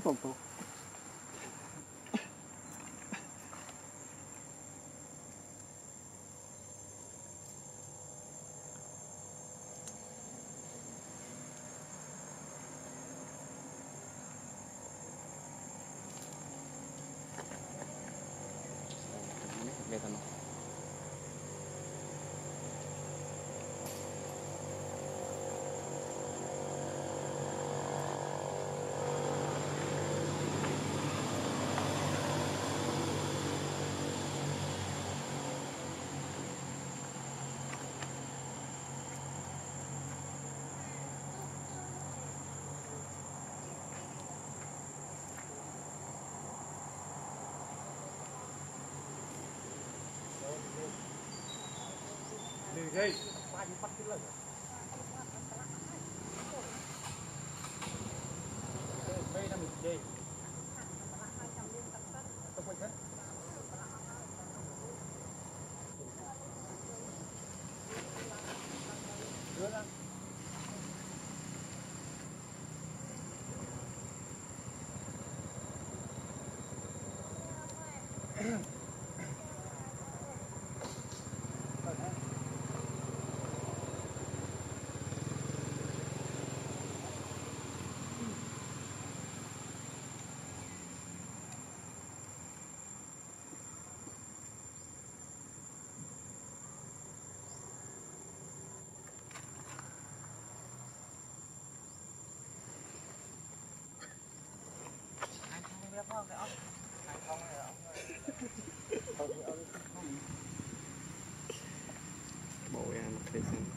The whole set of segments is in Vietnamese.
poco. Đi đi. crescendo.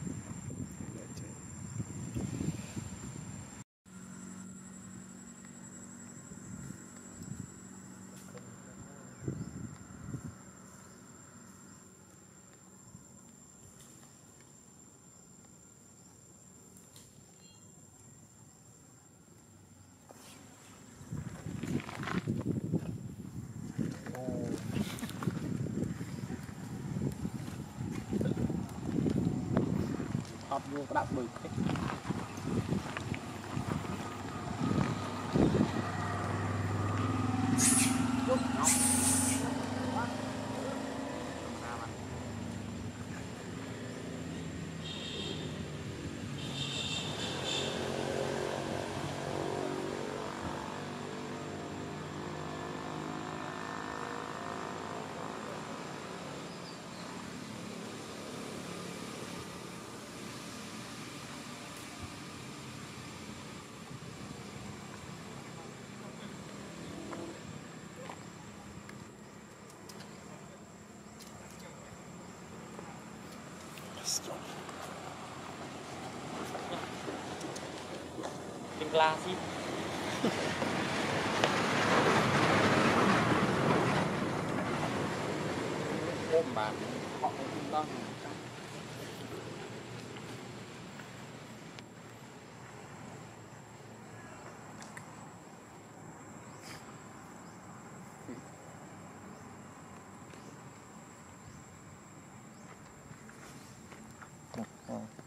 អត់យកក្តាប់ដូចទេเป็นปลาซิโอ้มบาเหาะคุณต้อง嗯。